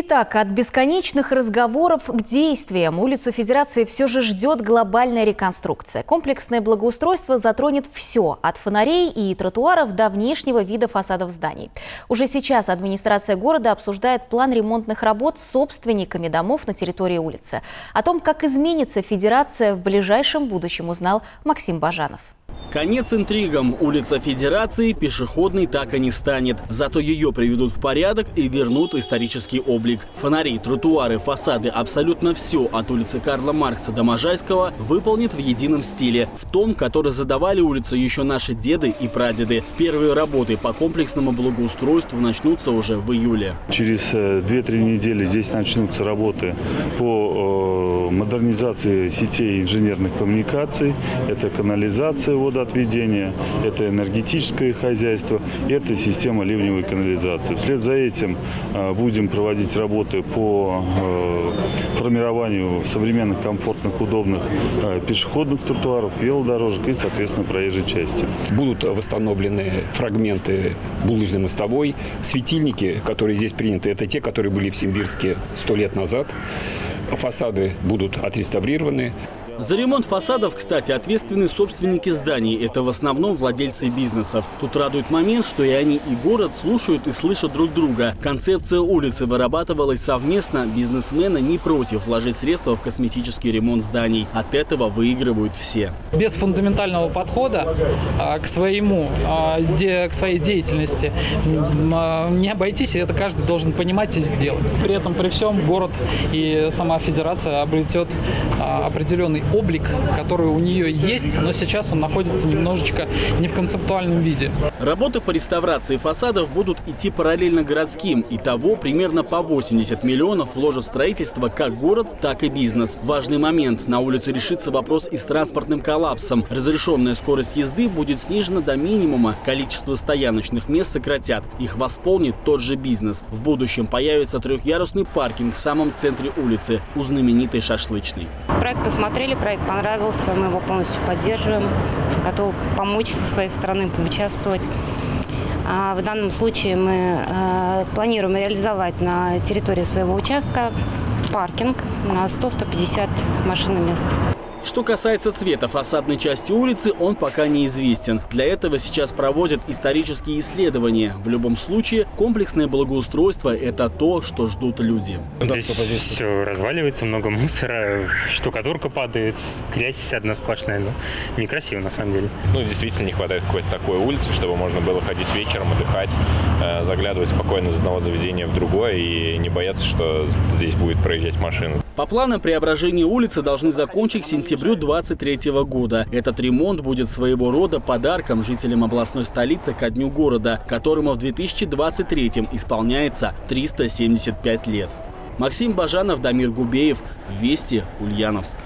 Итак, от бесконечных разговоров к действиям улицу Федерации все же ждет глобальная реконструкция. Комплексное благоустройство затронет все, от фонарей и тротуаров до внешнего вида фасадов зданий. Уже сейчас администрация города обсуждает план ремонтных работ с собственниками домов на территории улицы. О том, как изменится Федерация в ближайшем будущем, узнал Максим Бажанов. Конец интригам. Улица Федерации пешеходной так и не станет. Зато ее приведут в порядок и вернут исторический облик. Фонари, тротуары, фасады, абсолютно все от улицы Карла Маркса до Можайского выполнит в едином стиле. В том, который задавали улицу еще наши деды и прадеды. Первые работы по комплексному благоустройству начнутся уже в июле. Через 2-3 недели здесь начнутся работы по модернизации сетей инженерных коммуникаций. Это канализация, водоотведения, это энергетическое хозяйство, это система ливневой канализации. Вслед за этим э, будем проводить работы по э, формированию современных, комфортных, удобных э, пешеходных тротуаров, велодорожек и, соответственно, проезжей части. Будут восстановлены фрагменты булыжной мостовой. Светильники, которые здесь приняты, это те, которые были в Симбирске сто лет назад. Фасады будут отреставрированы. За ремонт фасадов, кстати, ответственны собственники зданий. Это в основном владельцы бизнесов. Тут радует момент, что и они, и город слушают и слышат друг друга. Концепция улицы вырабатывалась совместно. Бизнесмены не против вложить средства в косметический ремонт зданий. От этого выигрывают все. Без фундаментального подхода а, к своему, а, к своей деятельности а, не обойтись, это каждый должен понимать и сделать. При этом, при всем, город и сама федерация обретет определенный облик, который у нее есть, но сейчас он находится немножечко не в концептуальном виде. Работы по реставрации фасадов будут идти параллельно городским. и того примерно по 80 миллионов вложат в строительство как город, так и бизнес. Важный момент. На улице решится вопрос и с транспортным коллапсом. Разрешенная скорость езды будет снижена до минимума. Количество стояночных мест сократят. Их восполнит тот же бизнес. В будущем появится трехъярусный паркинг в самом центре улицы у знаменитой шашлычной. Проект посмотрели, проект понравился, мы его полностью поддерживаем, готовы помочь со своей стороны, поучаствовать. А в данном случае мы э, планируем реализовать на территории своего участка паркинг на 100-150 машин мест. Что касается цвета фасадной части улицы, он пока неизвестен. Для этого сейчас проводят исторические исследования. В любом случае, комплексное благоустройство – это то, что ждут люди. Здесь все разваливается, много мусора, штукатурка падает, грязь одна сплошная. Ну, некрасиво на самом деле. Ну, действительно не хватает какой-то такой улицы, чтобы можно было ходить вечером, отдыхать, э, заглядывать спокойно из одного заведения в другое и не бояться, что здесь будет проезжать машина. По планам преображение улицы должны закончить к сентябрю 2023 года. Этот ремонт будет своего рода подарком жителям областной столицы ко дню города, которому в 2023 исполняется 375 лет. Максим Бажанов, Дамир Губеев, Вести, Ульяновск.